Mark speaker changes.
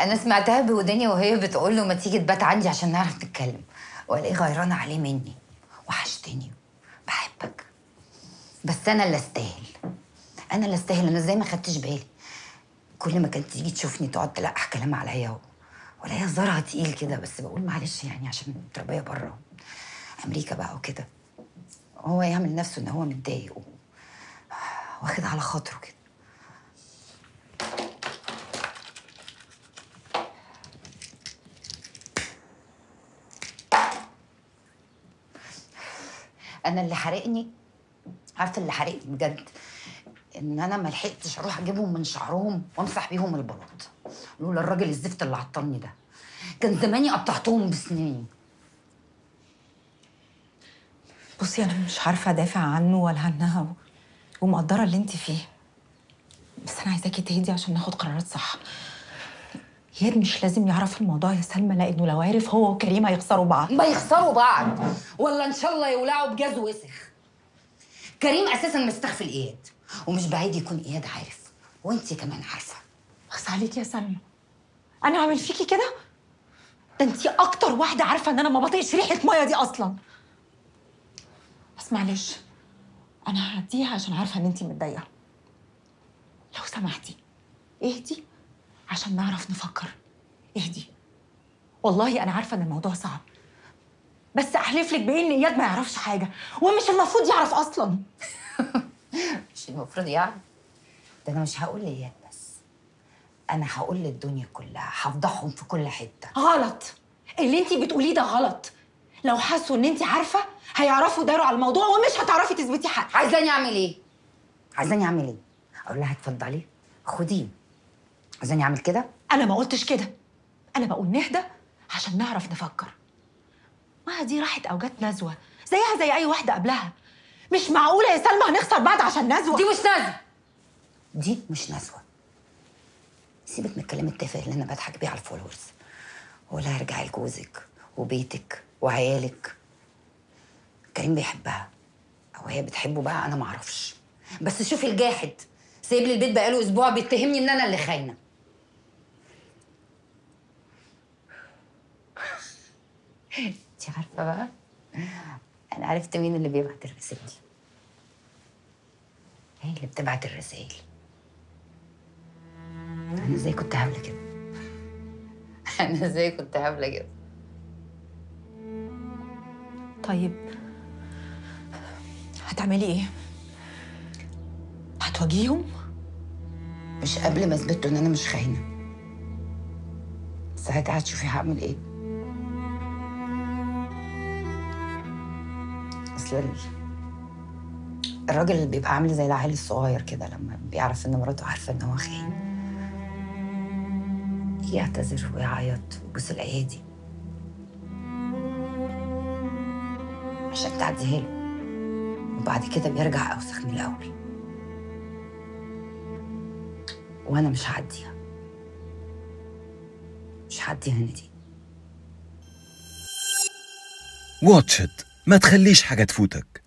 Speaker 1: أنا سمعتها بوداني وهي بتقول له ما تيجي تبات عندي عشان نعرف نتكلم. والاقيه غيرانة عليه مني. وحشتني. بحبك. بس أنا اللي أستاهل. أنا اللي أستاهل. أنا إزاي ما خدتش بالي؟ كل ما كانت تيجي تشوفني تقعد تلقح كلام عليا ولا زرها تقيل كده. بس بقول معلش يعني عشان متربيه بره. أمريكا بقى وكده. هو يعمل نفسه إن هو متضايق واخد على خاطره كده. أنا اللي حرقني؟ عارفة اللي حرقني بجد؟ إن أنا ما لحقتش أروح أجيبهم من شعرهم وأمسح بيهم البلاط. لولا الراجل الزفت اللي عطلني ده. كان زماني قطعتهم بسناني
Speaker 2: بصي أنا مش عارفة أدافع عنه ولا عنها و... ومقدرة اللي انت فيه. بس أنا عايزاكي تهدي عشان ناخد قرارات صح. اياد مش لازم يعرف الموضوع يا سلمى لأنه لو عرف هو وكريم هيخسروا بعض.
Speaker 1: ما يخسروا بعض. ولا إن شاء الله يولعوا بجاز وسخ. كريم أساسا مستغفل اياد ومش بعيد يكون إياد عارف وانت كمان عارفة.
Speaker 2: بس عليكي يا سلمى. أنا عامل فيكي كده؟ ده انت أكتر واحدة عارفة إن أنا ما بطيقش ريحة مية دي أصلا. بس معلش أنا هعديها عشان عارفة إن انت متضايقة. لو سمحتي اهدي. عشان نعرف نفكر. اهدي. والله أنا عارفة إن الموضوع صعب. بس أحلف لك بإن إياد ما يعرفش حاجة ومش المفروض يعرف أصلا.
Speaker 1: مش المفروض يعني ده أنا مش هقول لإياد بس. أنا هقول للدنيا كلها. هفضحهم في كل حتة.
Speaker 2: غلط. اللي انت بتقوليه ده غلط. لو حسوا إن انت عارفة هيعرفوا يداروا على الموضوع ومش هتعرفي تثبتي حق
Speaker 1: عايزاني أعمل إيه؟ عايزاني أعمل إيه؟ أقول لها اتفضلي خديه. عايزاني اعمل كده؟
Speaker 2: أنا ما قلتش كده. أنا بقول نهدى عشان نعرف نفكر. ما دي راحت أو جت نزوة. زيها زي أي واحدة قبلها. مش معقولة يا سلمى هنخسر بعض عشان نزوة؟
Speaker 1: دي مش نزوة. دي مش نزوة. سيبك من الكلام التافه اللي أنا بضحك بيه على الفولورز. ولا ارجعي لجوزك وبيتك وعيالك. كريم بيحبها أو هي بتحبه بقى أنا معرفش بس شوفي الجاحد. سايب لي البيت بقاله أسبوع بيتهمني إن أنا اللي خاينة. انت عارفة بقى؟ أنا عرفت مين اللي بيبعت الرسائل هي اللي بتبعت الرسائل. أنا إزاي كنت هبلة كده؟ أنا إزاي كنت هبلة كده؟
Speaker 2: طيب هتعملي إيه؟ هتواجهيهم؟
Speaker 1: مش قبل ما أثبت له إن أنا مش خاينة. ساعتها هتشوفي هعمل إيه؟ اصل ال- الراجل بيبقى عامل زي العيل الصغير كده لما بيعرف إن مراته عارفة إن هو خاين. يعتذر ويعيط ويبوس الايادي عشان تعديها له. وبعد كده بيرجع أوسخ من الأول. وأنا مش هعديها. مش هعديها دي.
Speaker 3: واتش إت ما تخليش حاجة تفوتك.